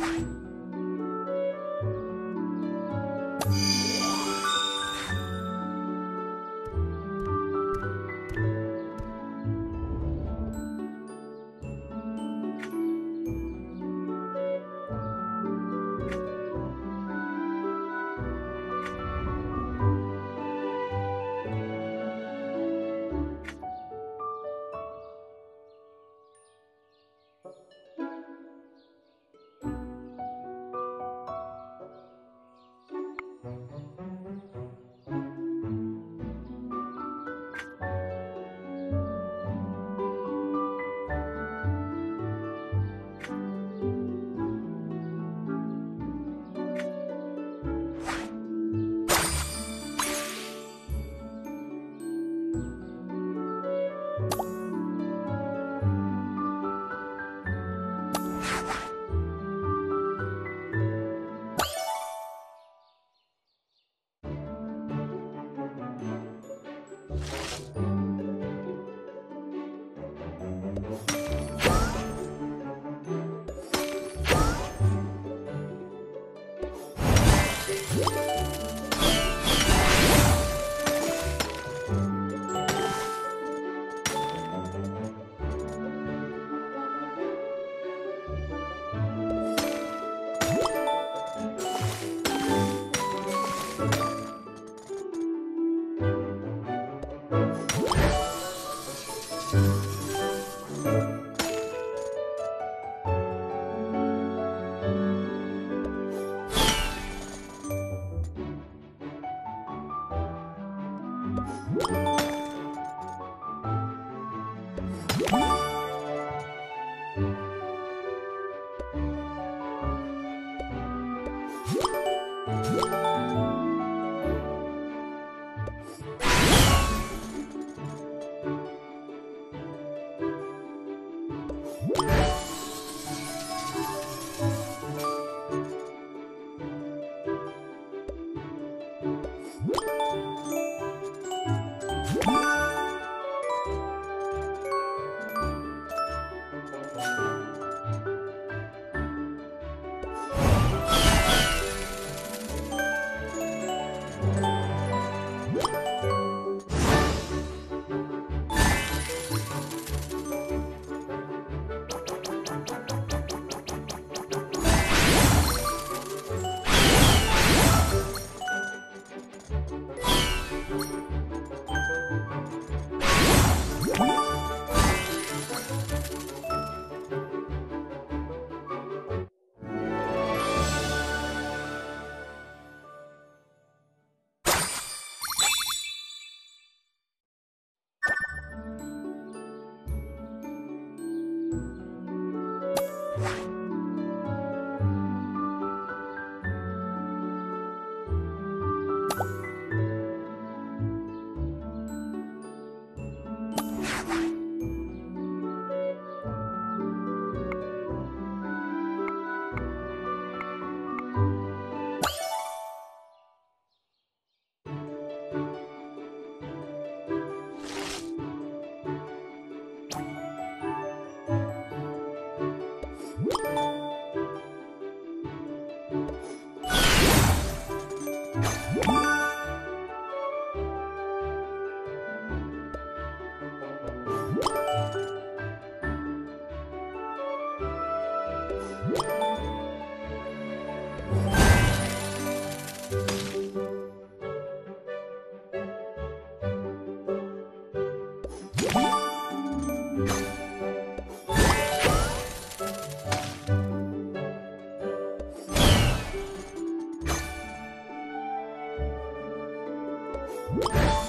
you you you